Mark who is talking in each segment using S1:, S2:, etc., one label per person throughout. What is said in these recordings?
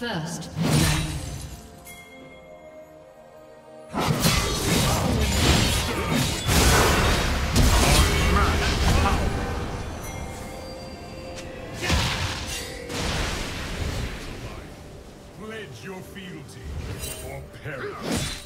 S1: First
S2: Pledge your fealty or perish.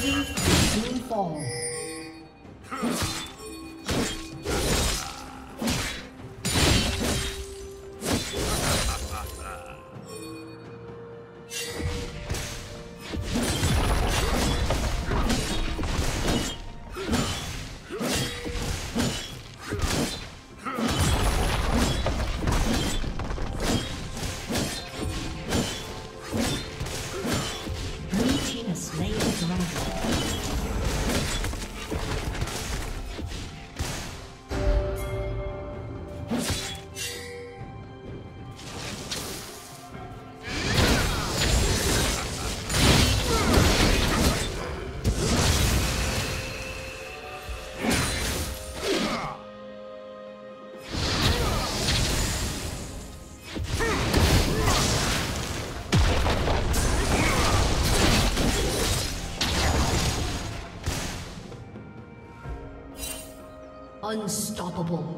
S2: plating soon
S1: fall. Unstoppable.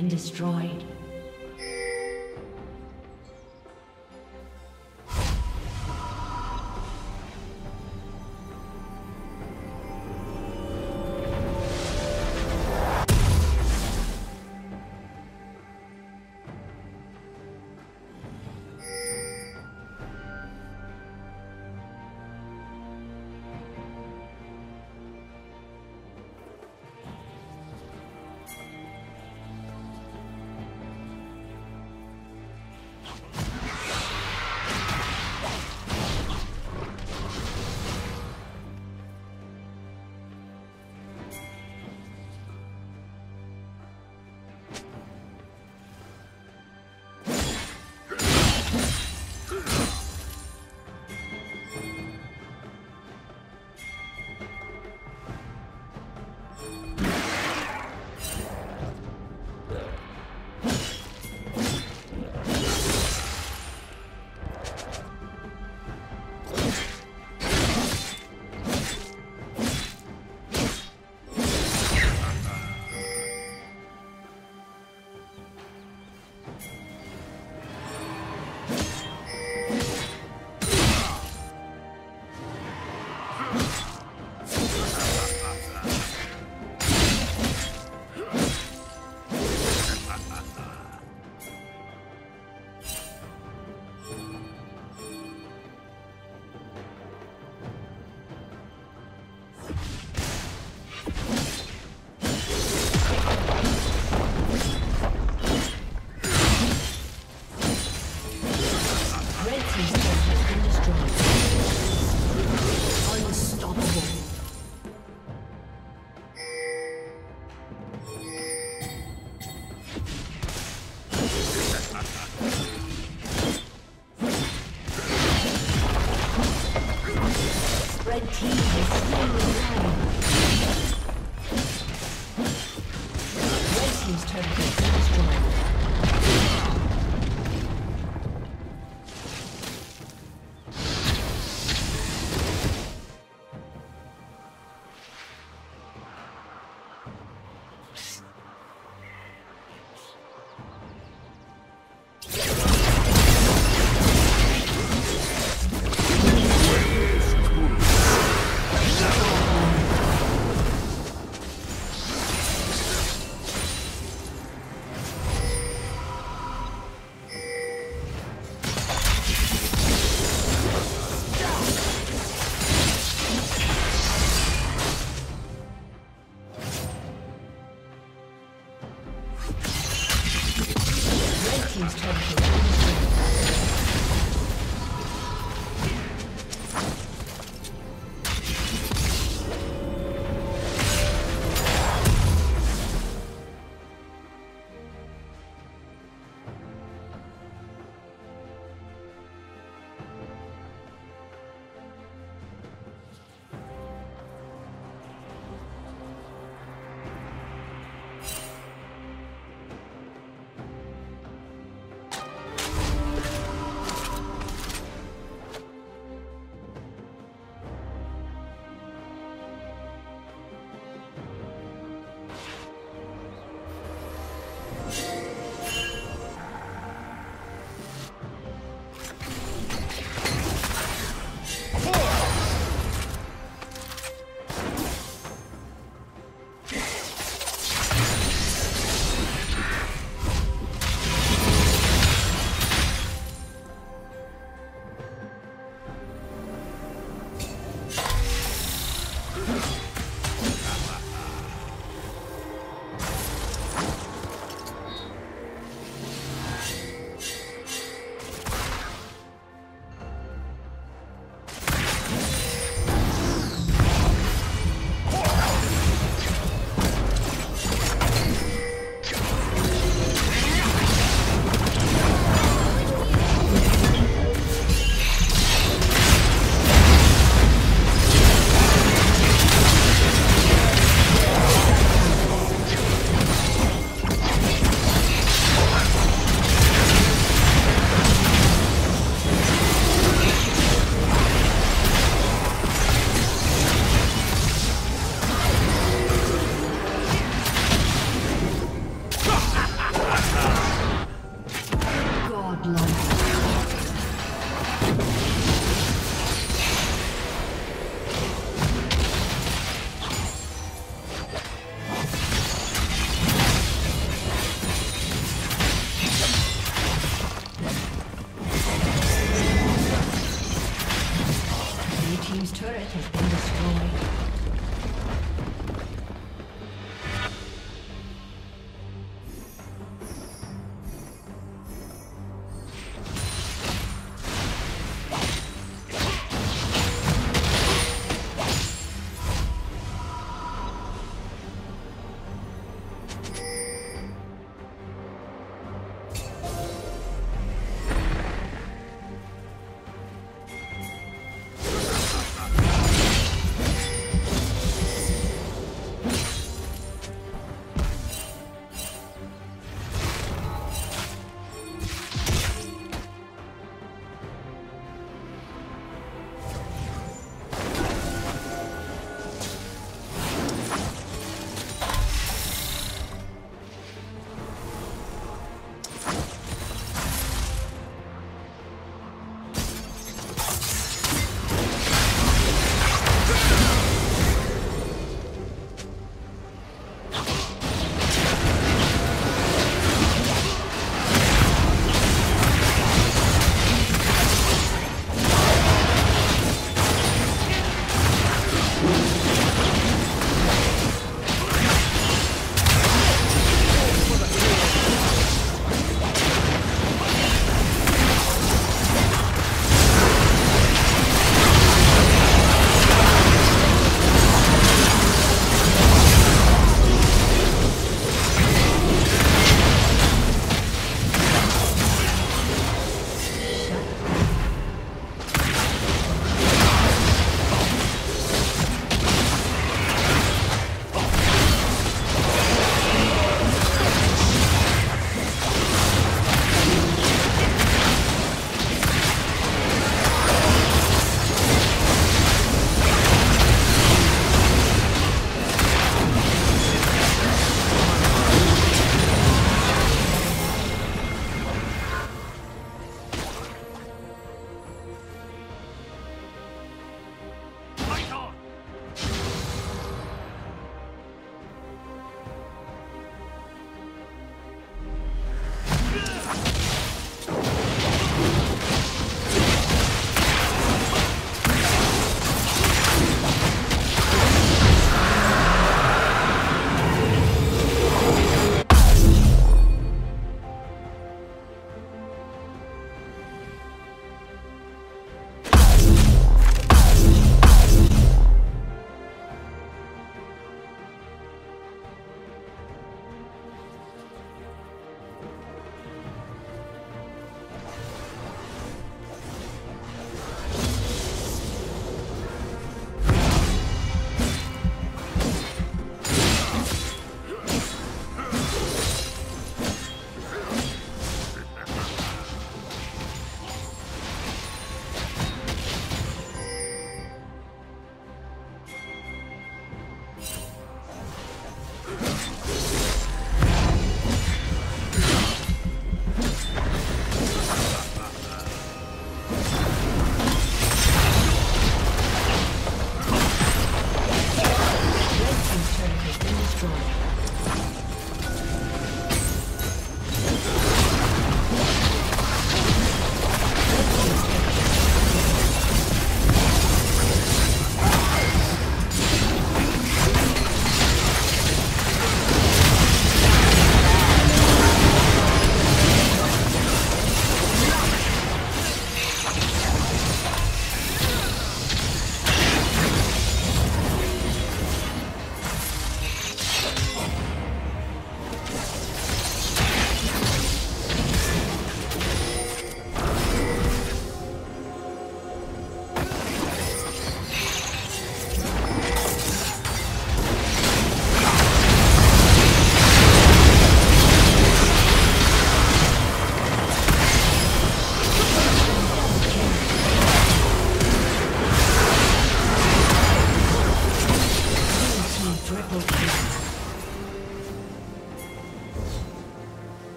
S1: Been destroyed.